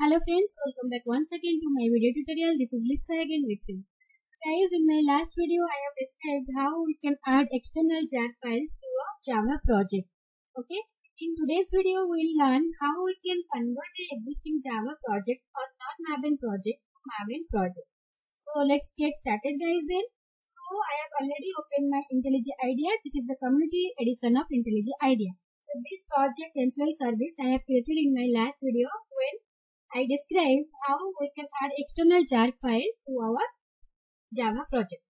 Hello friends, welcome back once again to my video tutorial. This is Lipsa again with you. So guys, in my last video, I have described how we can add external jar files to a Java project. Okay. In today's video, we'll learn how we can convert an existing Java project or not Maven project to Maven project. So let's get started guys then. So I have already opened my IntelliJ IDEA. This is the community edition of IntelliJ IDEA. So this project employee service I have created in my last video when I described how we can add external jar file to our Java project.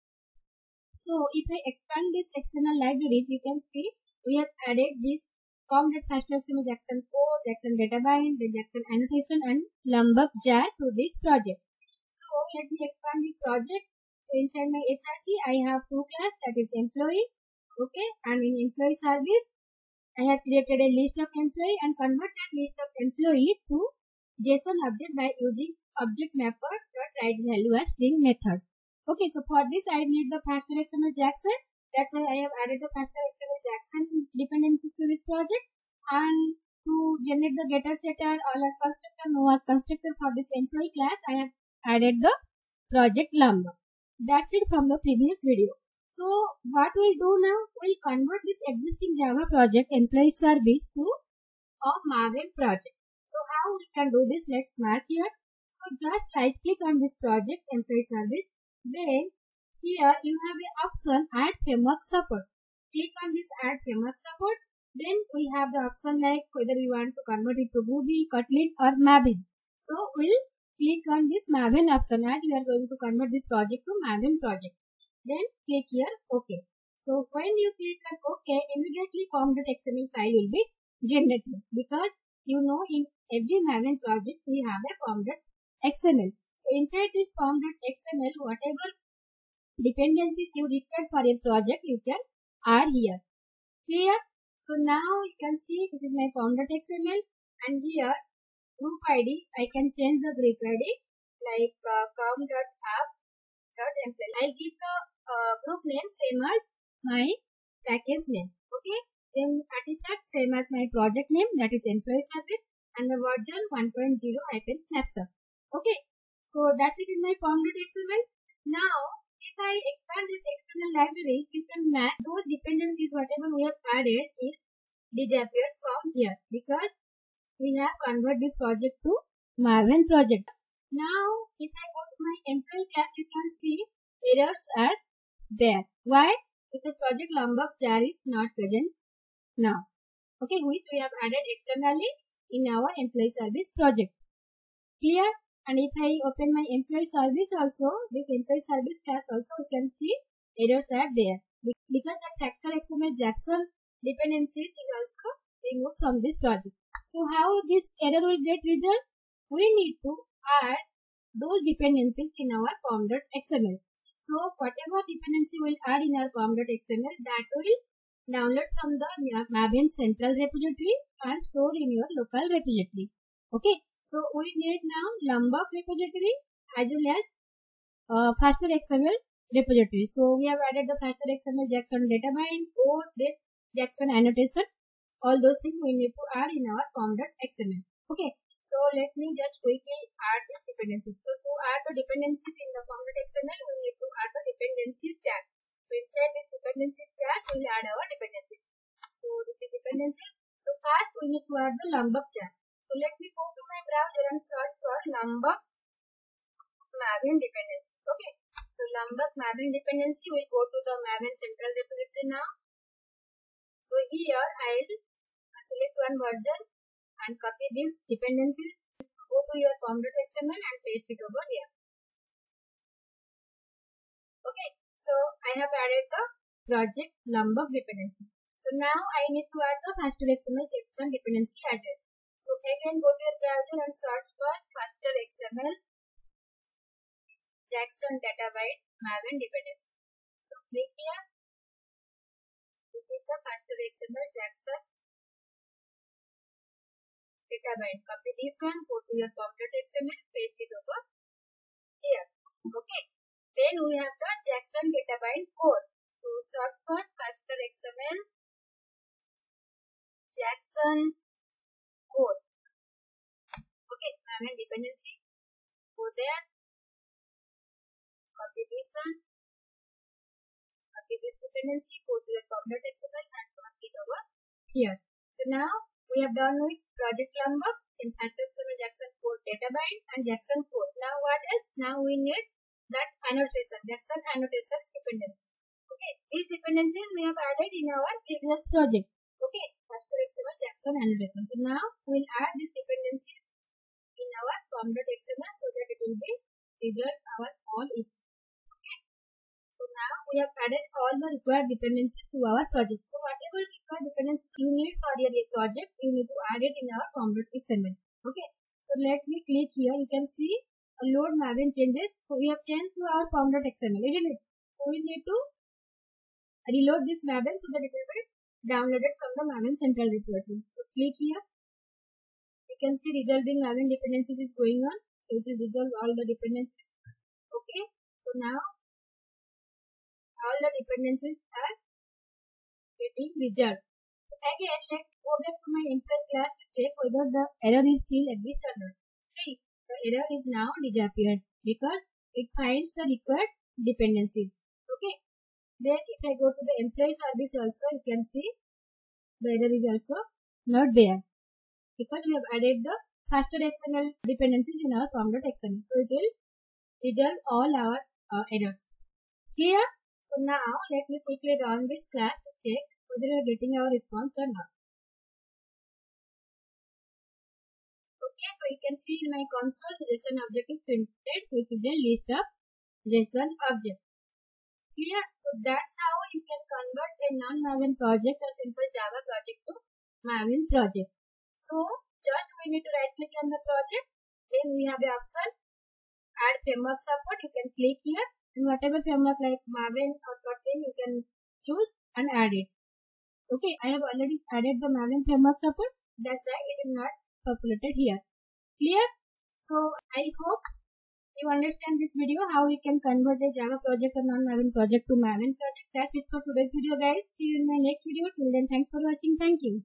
So if I expand this external libraries, you can see we have added this com.fasterxml Jackson Jackson databind, the Jackson annotation and Lombok jar to this project. So let me expand this project. So inside my SRC, I have two class that is employee. Okay. And in employee service, I have created a list of employee and convert that list of employee to JSON object by using object mapper dot write value as string method. Okay, so for this I need the faster XML Jackson. That's why I have added the faster XML Jackson dependencies to this project. And to generate the getter setter or a constructor, no constructor for this employee class, I have added the project Lombok. That's it from the previous video. So what we'll do now, we'll convert this existing Java project employee service to a Maven project. So how we can do this, let's mark here. So just right click on this project employee service. Then here you have an option add framework support. Click on this add framework support. Then we have the option like whether we want to convert it to Ruby, Kotlin or Maven. So we'll click on this Maven option as we are going to convert this project to Maven project. Then click here OK. So when you click on OK, immediately pom.xml file will be generated because you know in every Maven project we have a pom.xml. So inside this pom.xml, whatever dependencies you require for your project, you can add here. Clear? So now you can see this is my pom.xml and here group ID, I can change the group ID like uh, com.app employee. I'll give the uh, group name same as my package name. Okay. Then artifact same as my project name that is employee service and the version 1.0 hyphen snapshot. Okay. So that's it in my pom.xml. Now if I expand this external libraries, you can match those dependencies whatever we have added is disappeared from here because we have converted this project to Maven project. Now, if I go to my employee class, you can see errors are there. Why? Because project Lombok jar is not present now. Okay, which we have added externally in our employee service project. Clear? And if I open my employee service also, this employee service class also, you can see errors are there. Because the faster XML Jackson dependencies is also removed from this project. So how this error will get resolved? We need to add those dependencies in our pom.xml. So whatever dependency we'll add in our pom.xml that will download from the Maven central repository and store in your local repository. Okay. So we need now Lombok repository as well as uh, faster XML repository. So we have added the faster XML Jackson databind or the Jackson annotation. All those things we need to add in our pom.xml. Okay. So let me just quickly add these dependencies. So to add the dependencies in the pom.xml, we need to add the dependencies tag. Tag, we will add our dependencies. So this is dependency. So first we need to add the Lombok jar. So let me go to my browser and search for Lombok Maven dependency. Okay. So Lombok Maven dependency will go to the Maven central repository now. So here I'll select one version and copy these dependencies. Go to your pom.xml and paste it over here. Okay. So I have added the project Lombok dependency. So now I need to add the faster XML Jackson dependency well. So again go to your browser and search for faster XML Jackson databind Maven dependency. So click here. This is the faster XML Jackson databind. Copy this one, go to your pom.xml, paste it over here. Okay. Then we have the Jackson databind core. So search for faster XML Jackson core. Okay, Maven dependency. Go there. Copy this one. Copy this dependency. Go to the pom.xml and paste it over here. So now we have done with project number in HTML Jackson 4 data bind and Jackson 4. Now what else? Now we need that annotation, Jackson annotation dependency. These dependencies we have added in our previous project. Okay, HTML Jackson annotation. So now we'll add these dependencies in our pom.xml so that it will be result our all is. Okay, so now we have added all the required dependencies to our project. So whatever required dependencies you need for your project, you need to add it in our pom.xml. Okay, so let me click here. You can see a load Maven changes. So we have changed to our pom.xml, isn't it? So we need to reload this Maven so that it will be downloaded from the Maven central repository. So click here. You can see resolving Maven dependencies is going on. So it will resolve all the dependencies. Okay. So now all the dependencies are getting resolved. So again, let's go back to my Impress class to check whether the error is still exist or not. See, the error is now disappeared because it finds the required dependencies. Then if I go to the employee service also, you can see the error is also not there because we have added the faster XML dependencies in our pom.xml. So it will resolve all our uh, errors. Clear? So now let me quickly run this class to check whether we are getting our response or not. Okay, so you can see in my console JSON object is printed which is a list of JSON object. Clear? So that's how you can convert a non-Maven project or simple Java project to Maven project. So just we need to right click on the project. Then we have the option add framework support. You can click here and whatever framework like Maven or Kotlin you can choose and add it. Okay, I have already added the Maven framework support. That's why it is not populated here. Clear? So I hope you understand this video how we can convert a Java project or non-Maven project to Maven project. That's it for today's video guys. See you in my next video. Till then thanks for watching. Thank you.